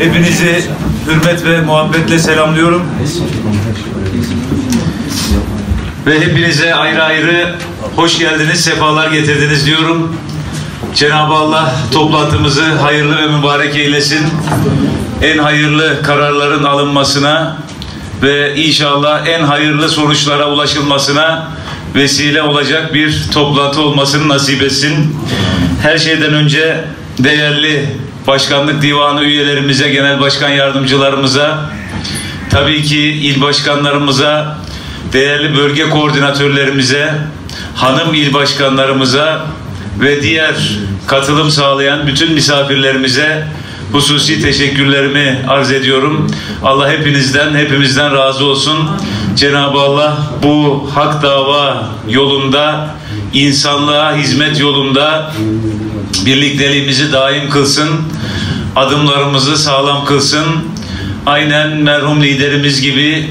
Hepinizi hürmet ve muhabbetle selamlıyorum. Ve hepinize ayrı ayrı hoş geldiniz, sefalar getirdiniz diyorum. Cenab-ı Allah toplantımızı hayırlı ve mübarek eylesin. En hayırlı kararların alınmasına ve inşallah en hayırlı sonuçlara ulaşılmasına vesile olacak bir toplantı olmasını nasip etsin. Her şeyden önce değerli başkanlık divanı üyelerimize, genel başkan yardımcılarımıza, tabii ki il başkanlarımıza, değerli bölge koordinatörlerimize, hanım il başkanlarımıza ve diğer katılım sağlayan bütün misafirlerimize hususi teşekkürlerimi arz ediyorum. Allah hepinizden, hepimizden razı olsun. Cenab-ı Allah bu hak dava yolunda, insanlığa hizmet yolunda birlikteliğimizi daim kılsın. Adımlarımızı sağlam kılsın. Aynen merhum liderimiz gibi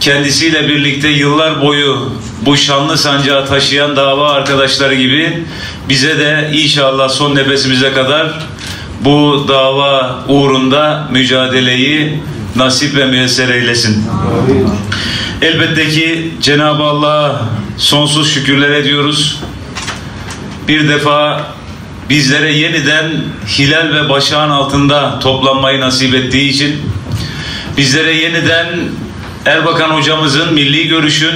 kendisiyle birlikte yıllar boyu bu şanlı sancağı taşıyan dava arkadaşları gibi bize de inşallah son nefesimize kadar bu dava uğrunda mücadeleyi nasip ve müyesser eylesin. Elbette ki Cenab-ı Allah'a sonsuz şükürler ediyoruz. Bir defa bizlere yeniden hilal ve başağın altında toplanmayı nasip ettiği için bizlere yeniden Erbakan hocamızın milli görüşün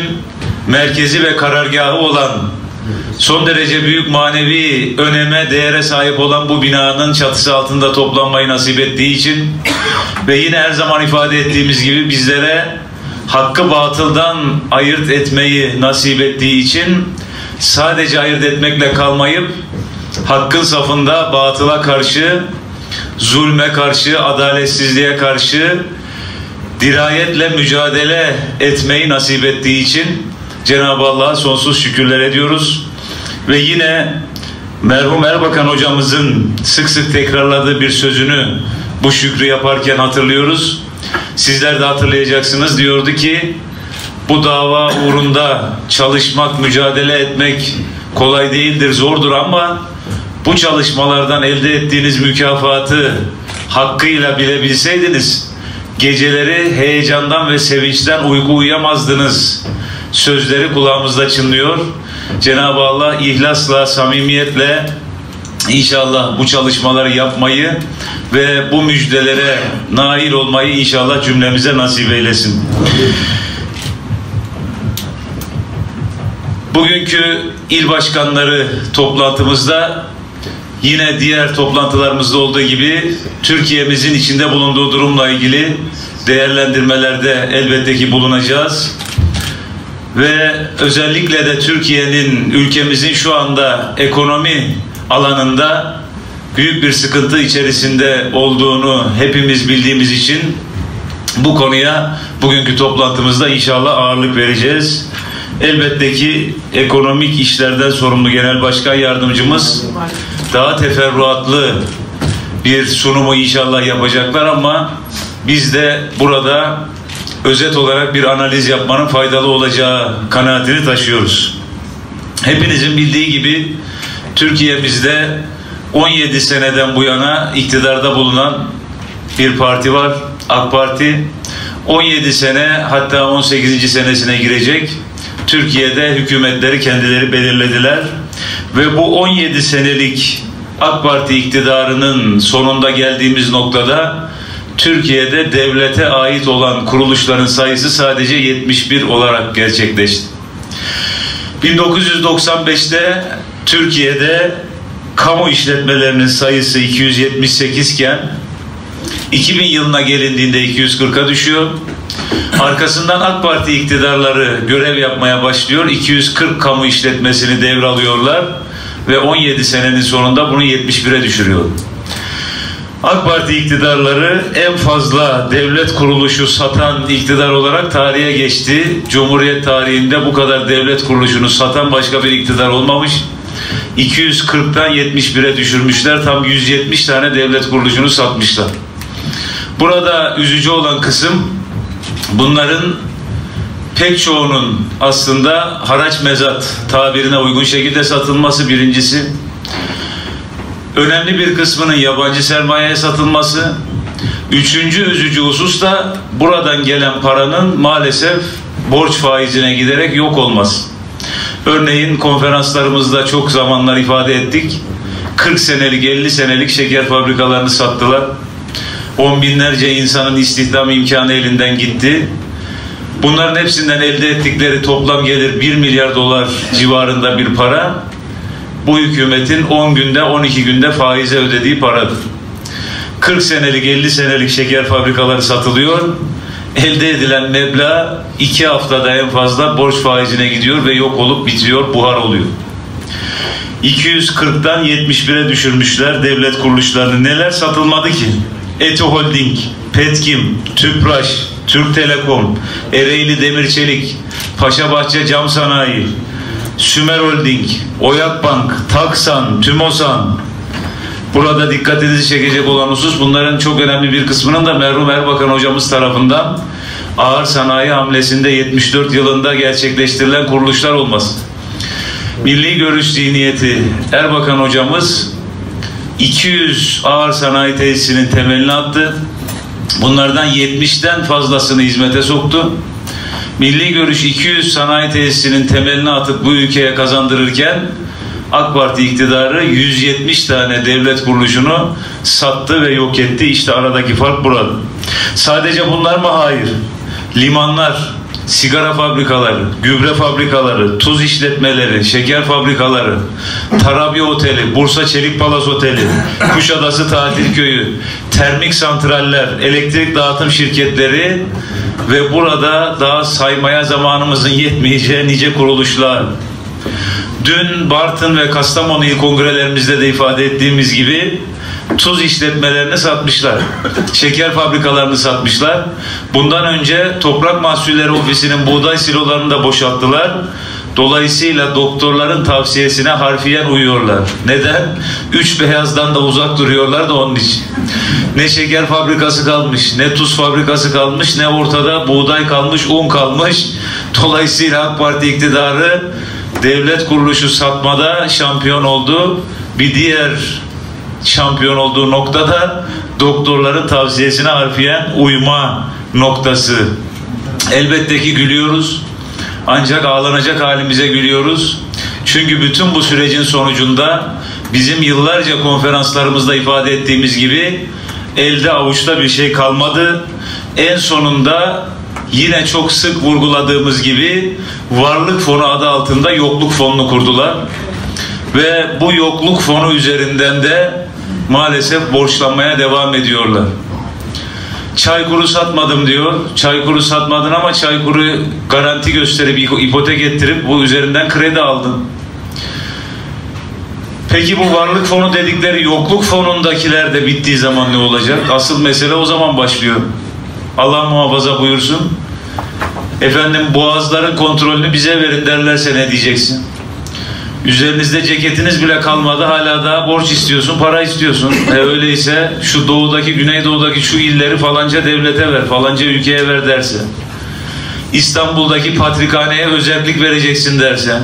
merkezi ve karargahı olan son derece büyük manevi öneme, değere sahip olan bu binanın çatısı altında toplanmayı nasip ettiği için ve yine her zaman ifade ettiğimiz gibi bizlere hakkı batıldan ayırt etmeyi nasip ettiği için sadece ayırt etmekle kalmayıp hakkın safında batıla karşı, zulme karşı, adaletsizliğe karşı dirayetle mücadele etmeyi nasip ettiği için Cenab-ı Allah'a sonsuz şükürler ediyoruz. Ve yine merhum Erbakan hocamızın sık sık tekrarladığı bir sözünü bu şükrü yaparken hatırlıyoruz. Sizler de hatırlayacaksınız diyordu ki bu dava uğrunda çalışmak, mücadele etmek kolay değildir, zordur ama bu çalışmalardan elde ettiğiniz mükafatı hakkıyla bilebilseydiniz geceleri heyecandan ve sevinçten uyku uyuyamazdınız. Sözleri kulağımızda çınlıyor. Cenab-ı Allah ihlasla, samimiyetle inşallah bu çalışmaları yapmayı ve bu müjdelere nail olmayı inşallah cümlemize nasip eylesin. Bugünkü il başkanları toplantımızda yine diğer toplantılarımızda olduğu gibi Türkiye'mizin içinde bulunduğu durumla ilgili değerlendirmelerde elbette ki bulunacağız. Ve özellikle de Türkiye'nin, ülkemizin şu anda ekonomi alanında büyük bir sıkıntı içerisinde olduğunu hepimiz bildiğimiz için bu konuya bugünkü toplantımızda inşallah ağırlık vereceğiz. Elbette ki ekonomik işlerden sorumlu Genel Başkan Yardımcımız daha teferruatlı bir sunumu inşallah yapacaklar ama biz de burada özet olarak bir analiz yapmanın faydalı olacağı kanaatini taşıyoruz. Hepinizin bildiği gibi Türkiye'mizde 17 seneden bu yana iktidarda bulunan bir parti var. AK Parti 17 sene hatta 18. senesine girecek. Türkiye'de hükümetleri kendileri belirlediler ve bu 17 senelik AK Parti iktidarının sonunda geldiğimiz noktada Türkiye'de devlete ait olan kuruluşların sayısı sadece 71 olarak gerçekleşti. 1995'te Türkiye'de kamu işletmelerinin sayısı 278 iken 2000 yılına gelindiğinde 240'a düşüyor. Arkasından AK Parti iktidarları görev yapmaya başlıyor. 240 kamu işletmesini devralıyorlar ve 17 senenin sonunda bunu 71'e düşürüyor. AK Parti iktidarları en fazla devlet kuruluşu satan iktidar olarak tarihe geçti. Cumhuriyet tarihinde bu kadar devlet kuruluşunu satan başka bir iktidar olmamış. 240'tan 71'e düşürmüşler. Tam 170 tane devlet kuruluşunu satmışlar. Burada üzücü olan kısım bunların pek çoğunun aslında haraç mezat tabirine uygun şekilde satılması birincisi. Önemli bir kısmının yabancı sermayeye satılması Üçüncü üzücü husus da buradan gelen paranın maalesef borç faizine giderek yok olması. Örneğin konferanslarımızda çok zamanlar ifade ettik. 40 senelik 50 senelik şeker fabrikalarını sattılar. On binlerce insanın istihdam imkanı elinden gitti. Bunların hepsinden elde ettikleri toplam gelir 1 milyar dolar civarında bir para. Bu hükümetin 10 günde 12 günde faize ödediği paradır. 40 senelik 50 senelik şeker fabrikaları satılıyor. Elde edilen meblağ 2 haftada en fazla borç faizine gidiyor ve yok olup bitiyor, buhar oluyor. 240'dan 71'e düşürmüşler devlet kuruluşlarını. Neler satılmadı ki? Eti Holding, Petkim, Tüpraş, Türk Telekom, Ereğli Demir Çelik, Paşabahçe Cam Sanayi, Sümer Holding, Oyak Bank, Taksan, Tümosan. Burada dikkatinizi çekecek olan husus bunların çok önemli bir kısmının da merhum Erbakan hocamız tarafından ağır sanayi hamlesinde 74 yılında gerçekleştirilen kuruluşlar olması. Milli Görüş Zihniyeti Erbakan hocamız 200 ağır sanayi tesisinin temelini attı. Bunlardan 70'ten fazlasını hizmete soktu. Milli Görüş 200 sanayi tesisinin temelini atıp bu ülkeye kazandırırken AK Parti iktidarı 170 tane devlet kuruluşunu sattı ve yok etti. İşte aradaki fark burada. Sadece bunlar mı? Hayır. Limanlar, sigara fabrikaları, gübre fabrikaları, tuz işletmeleri, şeker fabrikaları, Tarabya Oteli, Bursa Çelik Palas Oteli, Kuşadası Tatil Köyü, termik santraller, elektrik dağıtım şirketleri ve burada daha saymaya zamanımızın yetmeyeceği nice kuruluşlar. Dün Bartın ve Kastamonu il kongrelerimizde de ifade ettiğimiz gibi tuz işletmelerini satmışlar. Şeker fabrikalarını satmışlar. Bundan önce Toprak Mahsulleri Ofisi'nin buğday silolarını da boşalttılar. Dolayısıyla doktorların tavsiyesine harfiyen uyuyorlar. Neden? Üç beyazdan da uzak duruyorlar da onun için. Ne şeker fabrikası kalmış, ne tuz fabrikası kalmış, ne ortada buğday kalmış, un kalmış. Dolayısıyla AK Parti iktidarı devlet kuruluşu satmada şampiyon oldu. Bir diğer şampiyon olduğu noktada doktorların tavsiyesine harfiyen uyma noktası. Elbette ki gülüyoruz. Ancak ağlanacak halimize gülüyoruz. Çünkü bütün bu sürecin sonucunda bizim yıllarca konferanslarımızda ifade ettiğimiz gibi elde avuçta bir şey kalmadı. En sonunda yine çok sık vurguladığımız gibi varlık fonu adı altında yokluk fonunu kurdular. Ve bu yokluk fonu üzerinden de maalesef borçlanmaya devam ediyorlar. Çaykuru satmadım diyor. Çaykuru satmadın ama Çaykur'u garanti gösterip ipotek ettirip bu üzerinden kredi aldın. Peki bu varlık fonu dedikleri yokluk fonundakiler de bittiği zaman ne olacak? Asıl mesele o zaman başlıyor. Allah muhafaza buyursun. Efendim boğazların kontrolünü bize verin derlerse ne diyeceksin? Üzerinizde ceketiniz bile kalmadı hala daha borç istiyorsun, para istiyorsun. E öyleyse şu doğudaki, güneydoğudaki şu illeri falanca devlete ver, falanca ülkeye ver derse. İstanbul'daki patrikhaneye özellik vereceksin derse.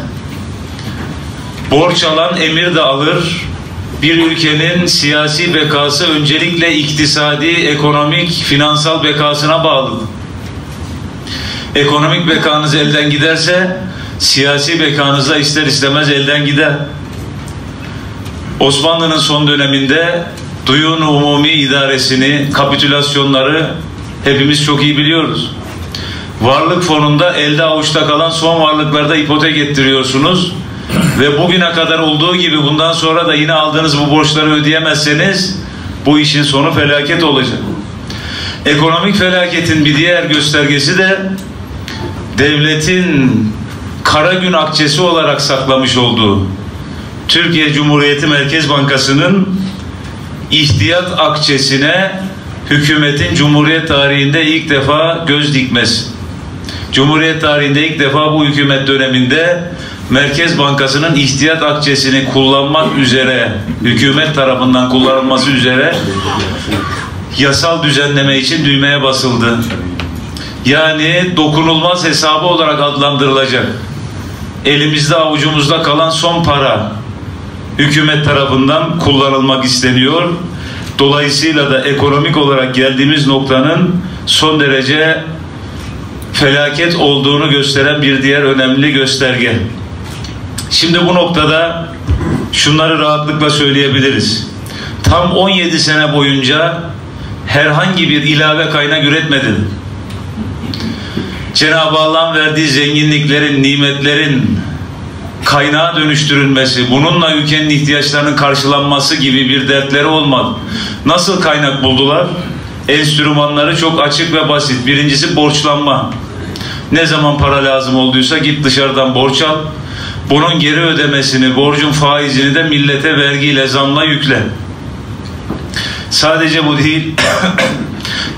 Borç alan emir de alır. Bir ülkenin siyasi bekası öncelikle iktisadi, ekonomik, finansal bekasına bağlı. Ekonomik bekanız elden giderse siyasi bekanıza ister istemez elden gider. Osmanlı'nın son döneminde duyun umumi idaresini, kapitülasyonları hepimiz çok iyi biliyoruz. Varlık fonunda elde avuçta kalan son varlıklarda ipotek ettiriyorsunuz ve bugüne kadar olduğu gibi bundan sonra da yine aldığınız bu borçları ödeyemezseniz bu işin sonu felaket olacak. Ekonomik felaketin bir diğer göstergesi de devletin kara gün akçesi olarak saklamış olduğu Türkiye Cumhuriyeti Merkez Bankası'nın ihtiyat akçesine hükümetin Cumhuriyet tarihinde ilk defa göz dikmesi. Cumhuriyet tarihinde ilk defa bu hükümet döneminde Merkez Bankası'nın ihtiyat akçesini kullanmak üzere hükümet tarafından kullanılması üzere yasal düzenleme için düğmeye basıldı. Yani dokunulmaz hesabı olarak adlandırılacak elimizde avucumuzda kalan son para hükümet tarafından kullanılmak isteniyor. Dolayısıyla da ekonomik olarak geldiğimiz noktanın son derece felaket olduğunu gösteren bir diğer önemli gösterge. Şimdi bu noktada şunları rahatlıkla söyleyebiliriz. Tam 17 sene boyunca herhangi bir ilave kaynak üretmedi. Cenab-ı Allah'ın verdiği zenginliklerin, nimetlerin kaynağa dönüştürülmesi, bununla ülkenin ihtiyaçlarının karşılanması gibi bir dertleri olmadı. Nasıl kaynak buldular? Enstrümanları çok açık ve basit. Birincisi borçlanma. Ne zaman para lazım olduysa git dışarıdan borç al. Bunun geri ödemesini, borcun faizini de millete vergiyle, zamla yükle. Sadece bu değil,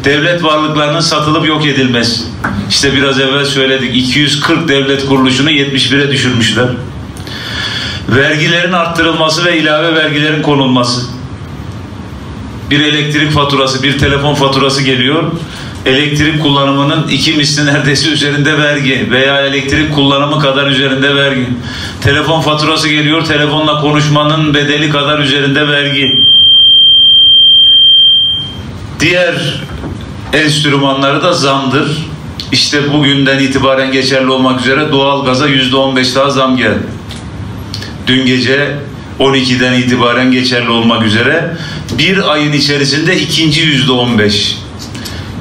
devlet varlıklarının satılıp yok edilmesi. İşte biraz evvel söyledik, 240 devlet kuruluşunu 71'e düşürmüşler. Vergilerin arttırılması ve ilave vergilerin konulması. Bir elektrik faturası, bir telefon faturası geliyor elektrik kullanımının iki misli neredeyse üzerinde vergi veya elektrik kullanımı kadar üzerinde vergi. Telefon faturası geliyor, telefonla konuşmanın bedeli kadar üzerinde vergi. Diğer enstrümanları da zamdır. İşte bugünden itibaren geçerli olmak üzere doğal gaza yüzde on beş daha zam geldi. Dün gece 12'den itibaren geçerli olmak üzere bir ayın içerisinde ikinci yüzde on beş.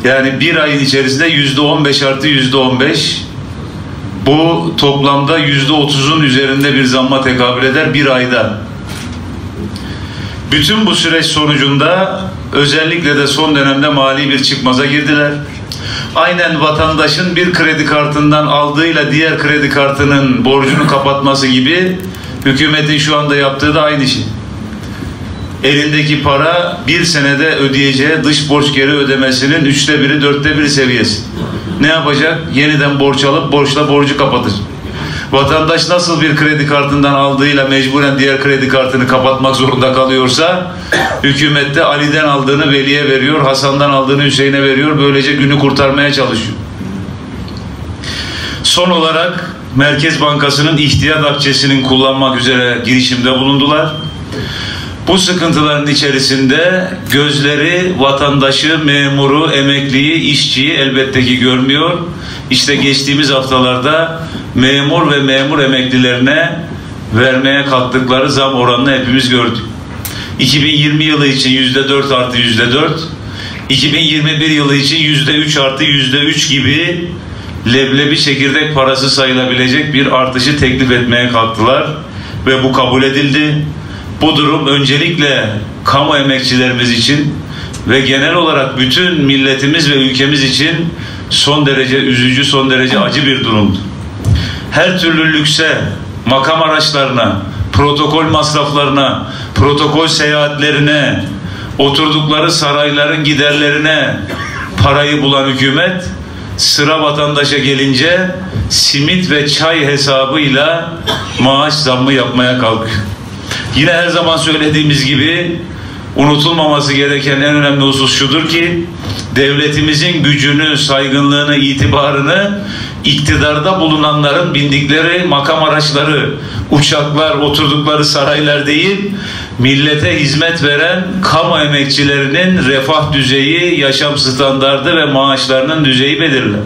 Yani bir ayın içerisinde yüzde on beş artı yüzde on beş bu toplamda yüzde otuzun üzerinde bir zamma tekabül eder bir ayda. Bütün bu süreç sonucunda özellikle de son dönemde mali bir çıkmaza girdiler. Aynen vatandaşın bir kredi kartından aldığıyla diğer kredi kartının borcunu kapatması gibi hükümetin şu anda yaptığı da aynı şey elindeki para bir senede ödeyeceği dış borç geri ödemesinin üçte biri dörtte biri seviyesi. Ne yapacak? Yeniden borç alıp borçla borcu kapatır. Vatandaş nasıl bir kredi kartından aldığıyla mecburen diğer kredi kartını kapatmak zorunda kalıyorsa hükümette Ali'den aldığını Veli'ye veriyor, Hasan'dan aldığını Hüseyin'e veriyor. Böylece günü kurtarmaya çalışıyor. Son olarak Merkez Bankası'nın ihtiyat akçesinin kullanmak üzere girişimde bulundular. Bu sıkıntıların içerisinde gözleri vatandaşı, memuru, emekliyi, işçiyi elbette ki görmüyor. İşte geçtiğimiz haftalarda memur ve memur emeklilerine vermeye kalktıkları zam oranını hepimiz gördük. 2020 yılı için yüzde dört artı yüzde dört, 2021 yılı için yüzde üç artı yüzde üç gibi leblebi çekirdek parası sayılabilecek bir artışı teklif etmeye kalktılar ve bu kabul edildi. Bu durum öncelikle kamu emekçilerimiz için ve genel olarak bütün milletimiz ve ülkemiz için son derece üzücü, son derece acı bir durumdu. Her türlü lükse, makam araçlarına, protokol masraflarına, protokol seyahatlerine, oturdukları sarayların giderlerine parayı bulan hükümet sıra vatandaşa gelince simit ve çay hesabıyla maaş zammı yapmaya kalkıyor. Yine her zaman söylediğimiz gibi unutulmaması gereken en önemli husus şudur ki devletimizin gücünü, saygınlığını, itibarını iktidarda bulunanların bindikleri makam araçları, uçaklar, oturdukları saraylar değil, millete hizmet veren kamu emekçilerinin refah düzeyi, yaşam standardı ve maaşlarının düzeyi belirler.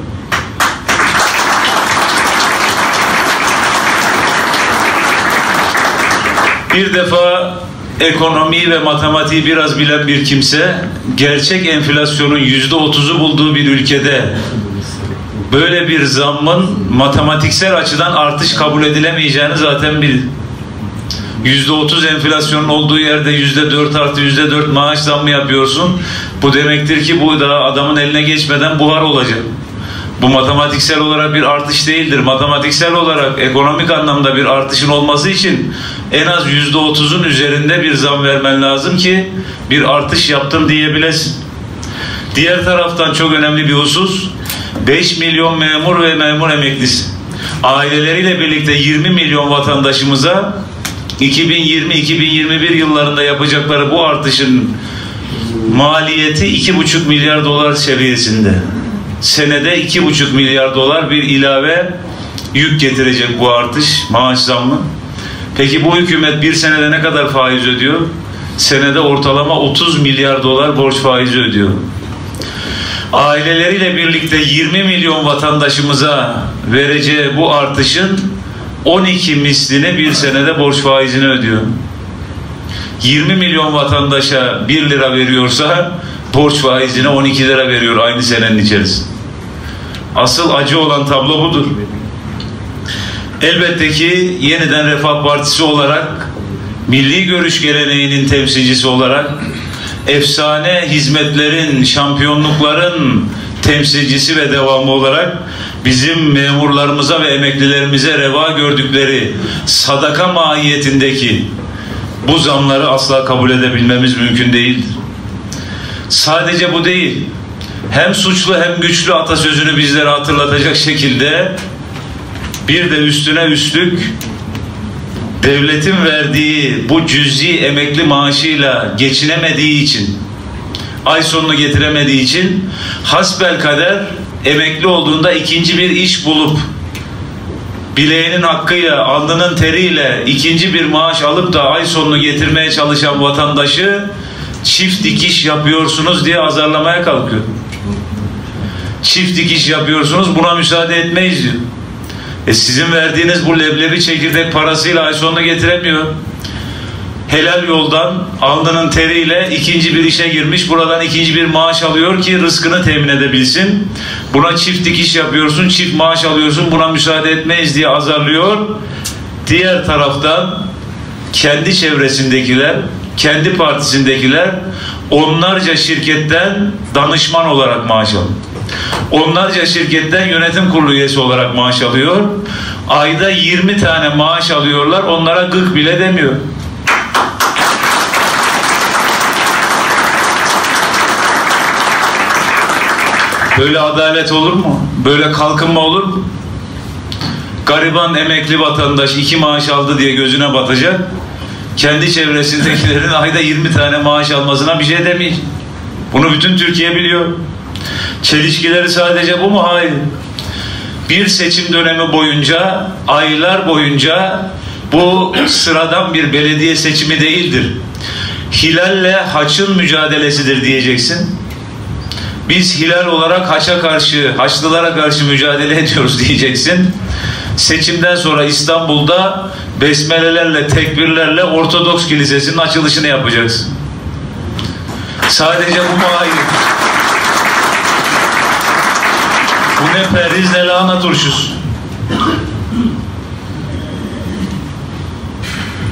Bir defa ekonomi ve matematiği biraz bilen bir kimse gerçek enflasyonun yüzde otuzu bulduğu bir ülkede böyle bir zammın matematiksel açıdan artış kabul edilemeyeceğini zaten bil. Yüzde otuz enflasyonun olduğu yerde yüzde dört artı yüzde dört maaş zammı yapıyorsun. Bu demektir ki bu da adamın eline geçmeden buhar olacak. Bu matematiksel olarak bir artış değildir. Matematiksel olarak ekonomik anlamda bir artışın olması için en az yüzde otuzun üzerinde bir zam vermen lazım ki bir artış yaptım diyebilesin. Diğer taraftan çok önemli bir husus 5 milyon memur ve memur emeklisi aileleriyle birlikte 20 milyon vatandaşımıza 2020-2021 yıllarında yapacakları bu artışın maliyeti 2,5 milyar dolar seviyesinde senede iki buçuk milyar dolar bir ilave yük getirecek bu artış maaş zammı. Peki bu hükümet bir senede ne kadar faiz ödüyor? senede ortalama 30 milyar dolar borç faizi ödüyor. Aileleriyle birlikte 20 milyon vatandaşımıza vereceği bu artışın 12 mislini bir senede borç faizini ödüyor. 20 milyon vatandaşa 1 lira veriyorsa borç faizine 12 lira veriyor aynı senenin içerisinde. Asıl acı olan tablo budur. Elbette ki yeniden Refah Partisi olarak milli görüş geleneğinin temsilcisi olarak efsane hizmetlerin, şampiyonlukların temsilcisi ve devamı olarak bizim memurlarımıza ve emeklilerimize reva gördükleri sadaka mahiyetindeki bu zamları asla kabul edebilmemiz mümkün değildir. Sadece bu değil. Hem suçlu hem güçlü atasözünü bizlere hatırlatacak şekilde bir de üstüne üstlük devletin verdiği bu cüzi emekli maaşıyla geçinemediği için ay sonunu getiremediği için hasbel kader emekli olduğunda ikinci bir iş bulup bileğinin hakkıyla, alnının teriyle ikinci bir maaş alıp da ay sonunu getirmeye çalışan vatandaşı çift dikiş yapıyorsunuz diye azarlamaya kalkıyor. Çift dikiş yapıyorsunuz buna müsaade etmeyiz diyor. E sizin verdiğiniz bu leblebi çekirdek parasıyla ay sonunu getiremiyor. Helal yoldan alnının teriyle ikinci bir işe girmiş. Buradan ikinci bir maaş alıyor ki rızkını temin edebilsin. Buna çift dikiş yapıyorsun, çift maaş alıyorsun. Buna müsaade etmeyiz diye azarlıyor. Diğer taraftan kendi çevresindekiler, kendi partisindekiler onlarca şirketten danışman olarak maaş alıyor. Onlarca şirketten yönetim kurulu üyesi olarak maaş alıyor. Ayda 20 tane maaş alıyorlar. Onlara gık bile demiyor. Böyle adalet olur mu? Böyle kalkınma olur mu? Gariban emekli vatandaş iki maaş aldı diye gözüne batacak. Kendi çevresindekilerin ayda 20 tane maaş almasına bir şey demeyecek. Bunu bütün Türkiye biliyor. Çelişkileri sadece bu mu? Hayır. Bir seçim dönemi boyunca, aylar boyunca bu sıradan bir belediye seçimi değildir. Hilalle haçın mücadelesidir diyeceksin. Biz hilal olarak haça karşı, haçlılara karşı mücadele ediyoruz diyeceksin. Seçimden sonra İstanbul'da besmelelerle, tekbirlerle Ortodoks Kilisesi'nin açılışını yapacaksın. Sadece bu mu? Hayır. Bu ne perhiz ne lahana turşusu.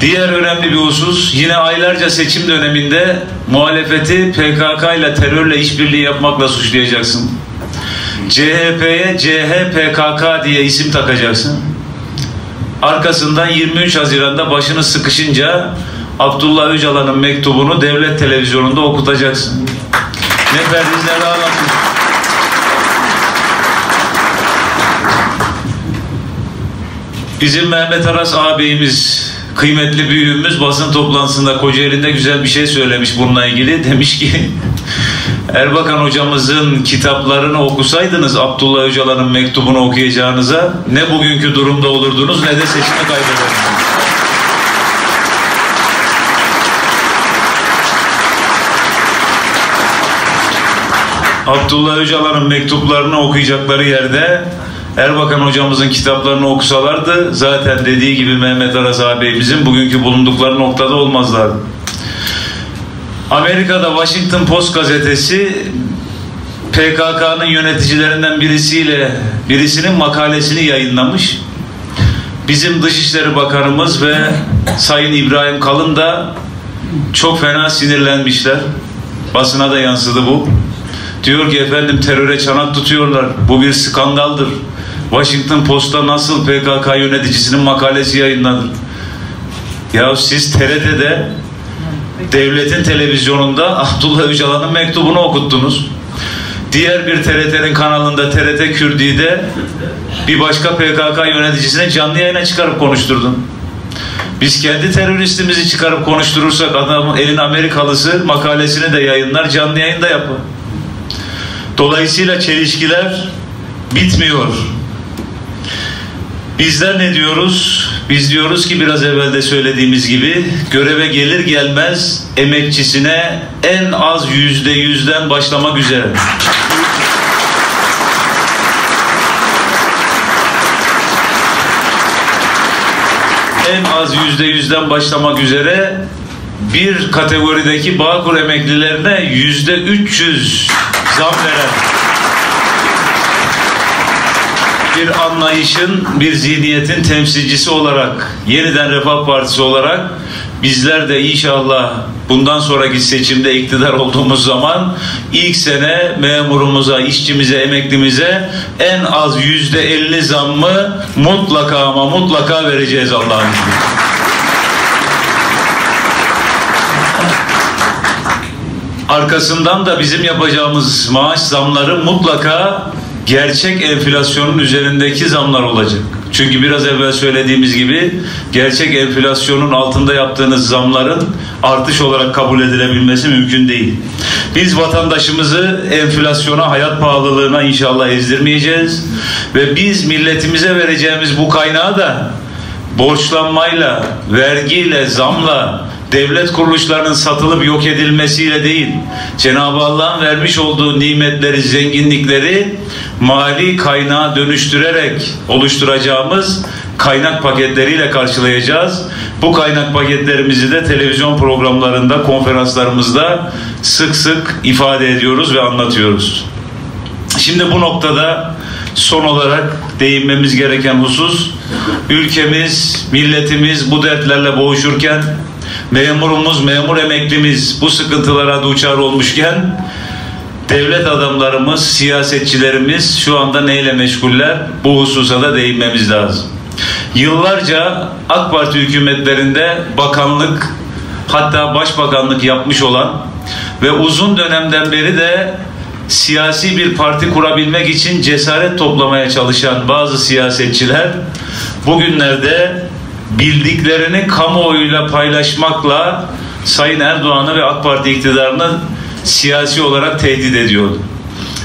Diğer önemli bir husus yine aylarca seçim döneminde muhalefeti PKK ile terörle işbirliği yapmakla suçlayacaksın. CHP'ye CHPKK diye isim takacaksın. Arkasından 23 Haziran'da başını sıkışınca Abdullah Öcalan'ın mektubunu devlet televizyonunda okutacaksın. Ne perhiz ne Bizim Mehmet Aras ağabeyimiz, kıymetli büyüğümüz basın toplantısında Kocaeli'nde güzel bir şey söylemiş bununla ilgili. Demiş ki Erbakan hocamızın kitaplarını okusaydınız Abdullah Öcalan'ın mektubunu okuyacağınıza ne bugünkü durumda olurdunuz ne de seçimi kaybederdiniz. Abdullah Öcalan'ın mektuplarını okuyacakları yerde Erbakan hocamızın kitaplarını okusalardı zaten dediği gibi Mehmet Aras ağabeyimizin bugünkü bulundukları noktada olmazlardı. Amerika'da Washington Post gazetesi PKK'nın yöneticilerinden birisiyle birisinin makalesini yayınlamış. Bizim Dışişleri Bakanımız ve Sayın İbrahim Kalın da çok fena sinirlenmişler. Basına da yansıdı bu. Diyor ki efendim teröre çanak tutuyorlar. Bu bir skandaldır. Washington Post'ta nasıl PKK yöneticisinin makalesi yayınlanır? Ya siz TRT'de devletin televizyonunda Abdullah Öcalan'ın mektubunu okuttunuz. Diğer bir TRT'nin kanalında TRT Kürdi'de bir başka PKK yöneticisine canlı yayına çıkarıp konuşturdun. Biz kendi teröristimizi çıkarıp konuşturursak adam elin Amerikalısı makalesini de yayınlar canlı yayında yapın. Dolayısıyla çelişkiler bitmiyor. Bizler ne diyoruz? Biz diyoruz ki biraz evvel de söylediğimiz gibi göreve gelir gelmez emekçisine en az yüzde yüzden başlamak üzere. en az yüzde yüzden başlamak üzere bir kategorideki Bağkur emeklilerine yüzde 300 zam veren bir anlayışın, bir zihniyetin temsilcisi olarak, yeniden Refah Partisi olarak bizler de inşallah bundan sonraki seçimde iktidar olduğumuz zaman ilk sene memurumuza, işçimize, emeklimize en az yüzde elli zammı mutlaka ama mutlaka vereceğiz Allah'ın izniyle. Arkasından da bizim yapacağımız maaş zamları mutlaka gerçek enflasyonun üzerindeki zamlar olacak. Çünkü biraz evvel söylediğimiz gibi gerçek enflasyonun altında yaptığınız zamların artış olarak kabul edilebilmesi mümkün değil. Biz vatandaşımızı enflasyona, hayat pahalılığına inşallah ezdirmeyeceğiz ve biz milletimize vereceğimiz bu kaynağı da borçlanmayla, vergiyle, zamla, devlet kuruluşlarının satılıp yok edilmesiyle değil, Cenab-ı Allah'ın vermiş olduğu nimetleri, zenginlikleri mali kaynağa dönüştürerek oluşturacağımız kaynak paketleriyle karşılayacağız. Bu kaynak paketlerimizi de televizyon programlarında, konferanslarımızda sık sık ifade ediyoruz ve anlatıyoruz. Şimdi bu noktada son olarak değinmemiz gereken husus ülkemiz, milletimiz bu dertlerle boğuşurken memurumuz, memur emeklimiz bu sıkıntılara duçar olmuşken devlet adamlarımız, siyasetçilerimiz şu anda neyle meşguller? Bu hususa da değinmemiz lazım. Yıllarca AK Parti hükümetlerinde bakanlık hatta başbakanlık yapmış olan ve uzun dönemden beri de siyasi bir parti kurabilmek için cesaret toplamaya çalışan bazı siyasetçiler bugünlerde bildiklerini kamuoyuyla paylaşmakla Sayın Erdoğan'ı ve AK Parti iktidarını siyasi olarak tehdit ediyordu.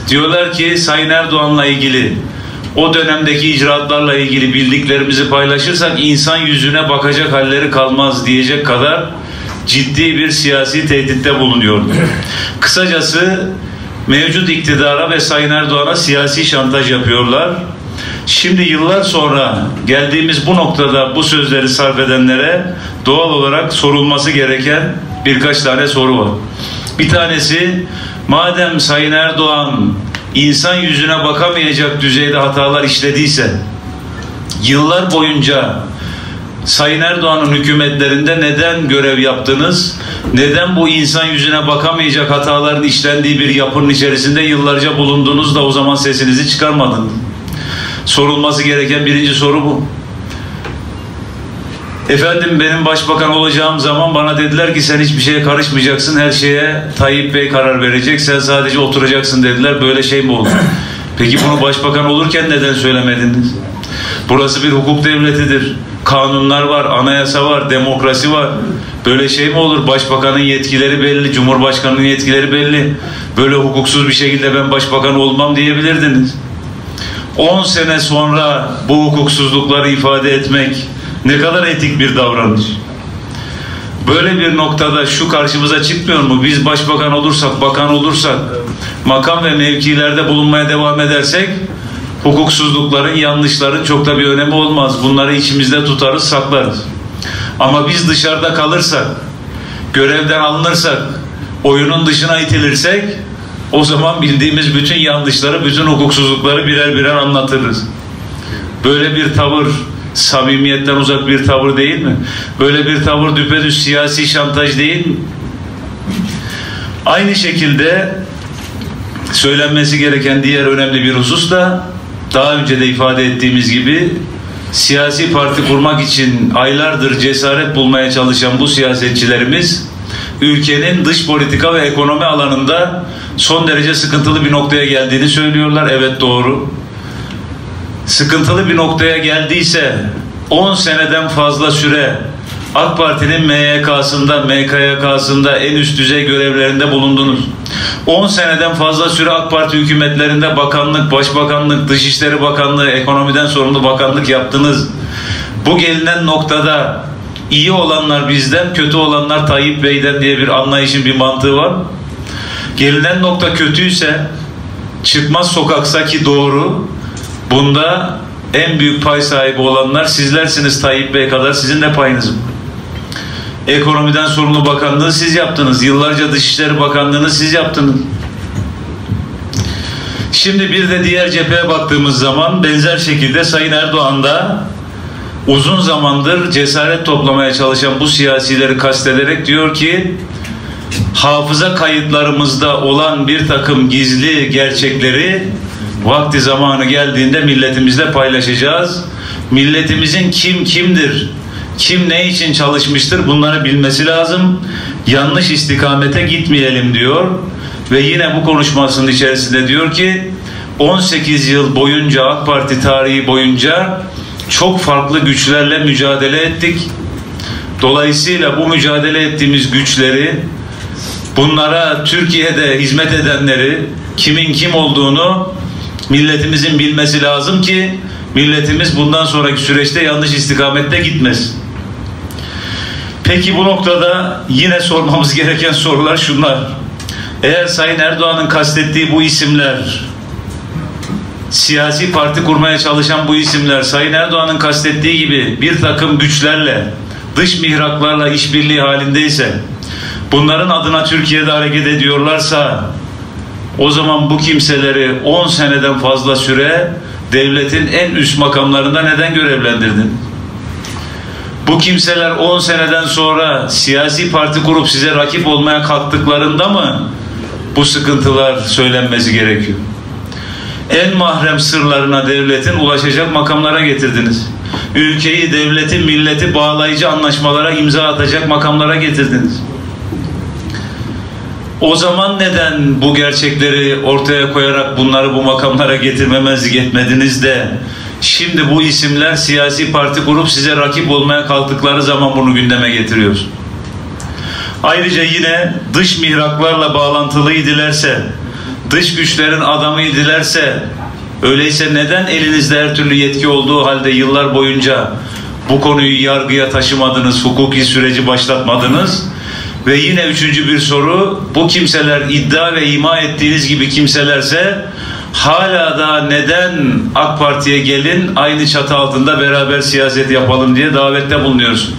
Diyorlar ki Sayın Erdoğan'la ilgili o dönemdeki icraatlarla ilgili bildiklerimizi paylaşırsak insan yüzüne bakacak halleri kalmaz diyecek kadar ciddi bir siyasi tehditte bulunuyordu. Kısacası mevcut iktidara ve Sayın Erdoğan'a siyasi şantaj yapıyorlar Şimdi yıllar sonra geldiğimiz bu noktada bu sözleri sarf edenlere doğal olarak sorulması gereken birkaç tane soru var. Bir tanesi madem Sayın Erdoğan insan yüzüne bakamayacak düzeyde hatalar işlediyse yıllar boyunca Sayın Erdoğan'ın hükümetlerinde neden görev yaptınız? Neden bu insan yüzüne bakamayacak hataların işlendiği bir yapının içerisinde yıllarca bulundunuz da o zaman sesinizi çıkarmadınız? Sorulması gereken birinci soru bu. Efendim benim başbakan olacağım zaman bana dediler ki sen hiçbir şeye karışmayacaksın. Her şeye Tayyip Bey karar verecek. Sen sadece oturacaksın dediler. Böyle şey mi olur? Peki bunu başbakan olurken neden söylemediniz? Burası bir hukuk devletidir. Kanunlar var, anayasa var, demokrasi var. Böyle şey mi olur? Başbakanın yetkileri belli, cumhurbaşkanının yetkileri belli. Böyle hukuksuz bir şekilde ben başbakan olmam diyebilirdiniz. 10 sene sonra bu hukuksuzlukları ifade etmek ne kadar etik bir davranış. Böyle bir noktada şu karşımıza çıkmıyor mu? Biz başbakan olursak, bakan olursak, makam ve mevkilerde bulunmaya devam edersek hukuksuzlukların, yanlışların çok da bir önemi olmaz. Bunları içimizde tutarız, saklarız. Ama biz dışarıda kalırsak, görevden alınırsak, oyunun dışına itilirsek o zaman bildiğimiz bütün yanlışları, bütün hukuksuzlukları birer birer anlatırız. Böyle bir tavır samimiyetten uzak bir tavır değil mi? Böyle bir tavır düpedüz siyasi şantaj değil mi? Aynı şekilde söylenmesi gereken diğer önemli bir husus da daha önce de ifade ettiğimiz gibi siyasi parti kurmak için aylardır cesaret bulmaya çalışan bu siyasetçilerimiz ülkenin dış politika ve ekonomi alanında son derece sıkıntılı bir noktaya geldiğini söylüyorlar. Evet doğru. Sıkıntılı bir noktaya geldiyse 10 seneden fazla süre AK Parti'nin MYK'sında, MKYK'sında en üst düzey görevlerinde bulundunuz. 10 seneden fazla süre AK Parti hükümetlerinde bakanlık, başbakanlık, dışişleri bakanlığı, ekonomiden sorumlu bakanlık yaptınız. bu gelinen noktada iyi olanlar bizden, kötü olanlar Tayyip Bey'den diye bir anlayışın bir mantığı var. Gelinen nokta kötüyse çıkmaz sokaksa ki doğru. Bunda en büyük pay sahibi olanlar sizlersiniz Tayyip Bey kadar sizin de payınız var. Ekonomiden sorumlu bakanlığı siz yaptınız. Yıllarca Dışişleri Bakanlığı'nı siz yaptınız. Şimdi bir de diğer cepheye baktığımız zaman benzer şekilde Sayın Erdoğan da uzun zamandır cesaret toplamaya çalışan bu siyasileri kastederek diyor ki hafıza kayıtlarımızda olan bir takım gizli gerçekleri vakti zamanı geldiğinde milletimizle paylaşacağız. Milletimizin kim kimdir, kim ne için çalışmıştır bunları bilmesi lazım. Yanlış istikamete gitmeyelim diyor. Ve yine bu konuşmasının içerisinde diyor ki 18 yıl boyunca AK Parti tarihi boyunca çok farklı güçlerle mücadele ettik. Dolayısıyla bu mücadele ettiğimiz güçleri bunlara Türkiye'de hizmet edenleri kimin kim olduğunu milletimizin bilmesi lazım ki milletimiz bundan sonraki süreçte yanlış istikamette gitmez. Peki bu noktada yine sormamız gereken sorular şunlar. Eğer Sayın Erdoğan'ın kastettiği bu isimler siyasi parti kurmaya çalışan bu isimler Sayın Erdoğan'ın kastettiği gibi bir takım güçlerle dış mihraklarla işbirliği halindeyse bunların adına Türkiye'de hareket ediyorlarsa o zaman bu kimseleri 10 seneden fazla süre devletin en üst makamlarında neden görevlendirdin? Bu kimseler 10 seneden sonra siyasi parti kurup size rakip olmaya kalktıklarında mı bu sıkıntılar söylenmesi gerekiyor? En mahrem sırlarına devletin ulaşacak makamlara getirdiniz. Ülkeyi, devleti, milleti bağlayıcı anlaşmalara imza atacak makamlara getirdiniz. O zaman neden bu gerçekleri ortaya koyarak bunları bu makamlara getirmemezlik etmediniz de şimdi bu isimler siyasi parti kurup size rakip olmaya kalktıkları zaman bunu gündeme getiriyoruz. Ayrıca yine dış mihraklarla bağlantılıydılarse, dış güçlerin adamıydılarse, öyleyse neden elinizde her türlü yetki olduğu halde yıllar boyunca bu konuyu yargıya taşımadınız, hukuki süreci başlatmadınız? Ve yine üçüncü bir soru, bu kimseler iddia ve ima ettiğiniz gibi kimselerse hala da neden AK Parti'ye gelin aynı çatı altında beraber siyaset yapalım diye davette bulunuyoruz.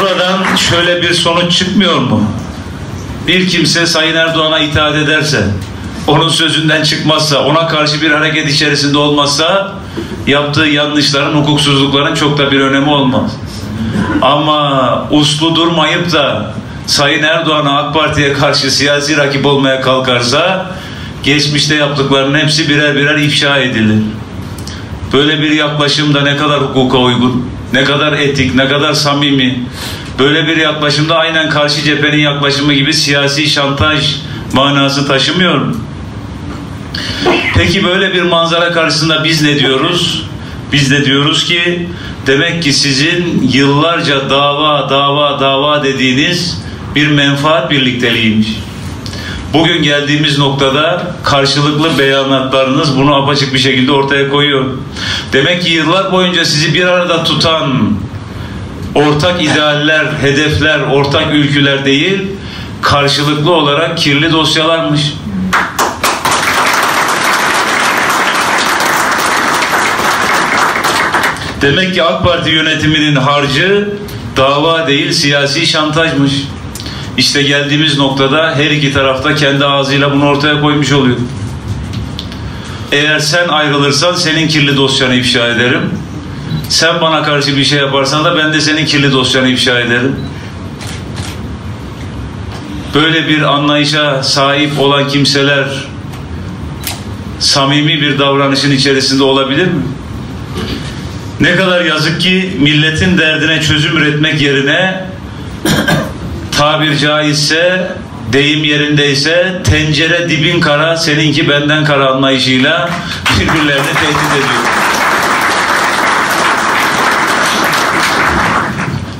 Buradan şöyle bir sonuç çıkmıyor mu? Bir kimse Sayın Erdoğan'a itaat ederse, onun sözünden çıkmazsa, ona karşı bir hareket içerisinde olmazsa yaptığı yanlışların, hukuksuzlukların çok da bir önemi olmaz. Ama uslu durmayıp da Sayın Erdoğan'a AK Parti'ye karşı siyasi rakip olmaya kalkarsa geçmişte yaptıklarının hepsi birer birer ifşa edilir. Böyle bir yaklaşımda ne kadar hukuka uygun, ne kadar etik, ne kadar samimi, böyle bir yaklaşımda aynen karşı cephenin yaklaşımı gibi siyasi şantaj manası taşımıyor mu? Peki böyle bir manzara karşısında biz ne diyoruz? Biz de diyoruz ki demek ki sizin yıllarca dava dava dava dediğiniz bir menfaat birlikteliğiymiş. Bugün geldiğimiz noktada karşılıklı beyanatlarınız bunu apaçık bir şekilde ortaya koyuyor. Demek ki yıllar boyunca sizi bir arada tutan ortak idealler, hedefler, ortak ülküler değil, karşılıklı olarak kirli dosyalarmış. Demek ki AK Parti yönetiminin harcı dava değil siyasi şantajmış. İşte geldiğimiz noktada her iki tarafta kendi ağzıyla bunu ortaya koymuş oluyor. Eğer sen ayrılırsan senin kirli dosyanı ifşa ederim. Sen bana karşı bir şey yaparsan da ben de senin kirli dosyanı ifşa ederim. Böyle bir anlayışa sahip olan kimseler samimi bir davranışın içerisinde olabilir mi? Ne kadar yazık ki milletin derdine çözüm üretmek yerine tabir caizse deyim yerindeyse tencere dibin kara seninki benden kara anlayışıyla birbirlerini tehdit ediyor.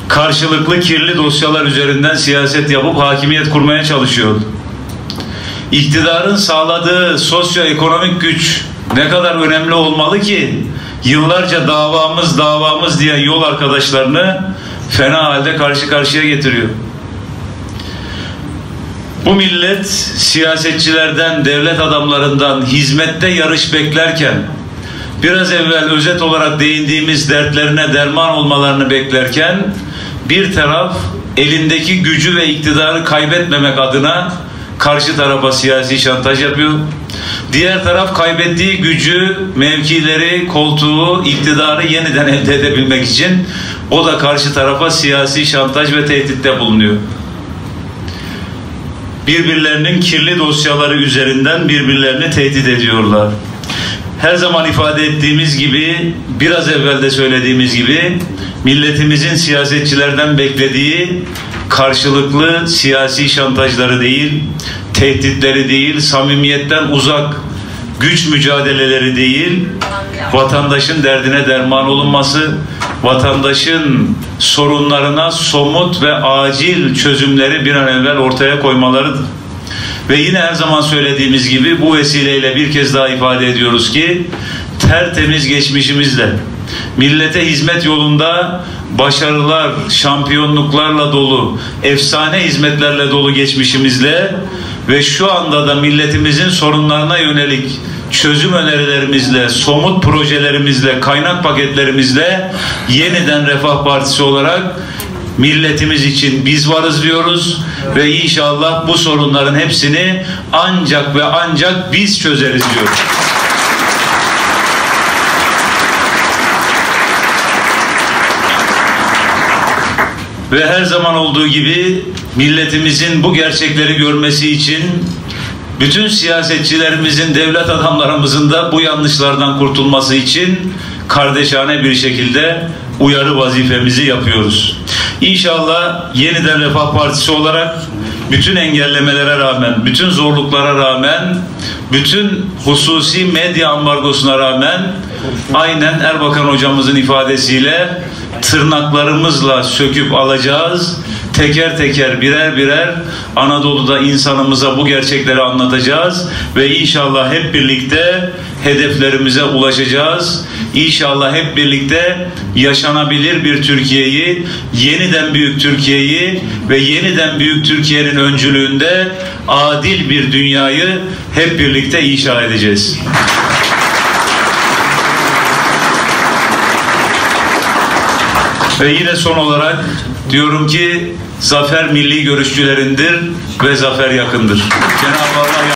Karşılıklı kirli dosyalar üzerinden siyaset yapıp hakimiyet kurmaya çalışıyor. İktidarın sağladığı sosyoekonomik güç ne kadar önemli olmalı ki yıllarca davamız davamız diye yol arkadaşlarını fena halde karşı karşıya getiriyor. Bu millet siyasetçilerden, devlet adamlarından hizmette yarış beklerken biraz evvel özet olarak değindiğimiz dertlerine derman olmalarını beklerken bir taraf elindeki gücü ve iktidarı kaybetmemek adına karşı tarafa siyasi şantaj yapıyor. Diğer taraf kaybettiği gücü, mevkileri, koltuğu, iktidarı yeniden elde edebilmek için o da karşı tarafa siyasi şantaj ve tehditte bulunuyor. Birbirlerinin kirli dosyaları üzerinden birbirlerini tehdit ediyorlar. Her zaman ifade ettiğimiz gibi, biraz evvel de söylediğimiz gibi milletimizin siyasetçilerden beklediği karşılıklı siyasi şantajları değil, tehditleri değil, samimiyetten uzak güç mücadeleleri değil, vatandaşın derdine derman olunması, vatandaşın sorunlarına somut ve acil çözümleri bir an evvel ortaya koymalarıdır. Ve yine her zaman söylediğimiz gibi bu vesileyle bir kez daha ifade ediyoruz ki tertemiz geçmişimizle millete hizmet yolunda başarılar, şampiyonluklarla dolu, efsane hizmetlerle dolu geçmişimizle ve şu anda da milletimizin sorunlarına yönelik çözüm önerilerimizle, somut projelerimizle, kaynak paketlerimizle yeniden Refah Partisi olarak milletimiz için biz varız diyoruz ve inşallah bu sorunların hepsini ancak ve ancak biz çözeriz diyoruz. Ve her zaman olduğu gibi milletimizin bu gerçekleri görmesi için bütün siyasetçilerimizin, devlet adamlarımızın da bu yanlışlardan kurtulması için kardeşane bir şekilde uyarı vazifemizi yapıyoruz. İnşallah yeniden Refah Partisi olarak bütün engellemelere rağmen, bütün zorluklara rağmen, bütün hususi medya ambargosuna rağmen aynen Erbakan hocamızın ifadesiyle tırnaklarımızla söküp alacağız. Teker teker birer birer Anadolu'da insanımıza bu gerçekleri anlatacağız ve inşallah hep birlikte hedeflerimize ulaşacağız. İnşallah hep birlikte yaşanabilir bir Türkiye'yi, yeniden büyük Türkiye'yi ve yeniden büyük Türkiye'nin öncülüğünde adil bir dünyayı hep birlikte inşa edeceğiz. Ve yine son olarak diyorum ki zafer milli görüşçülerindir ve zafer yakındır. Cenab-ı Allah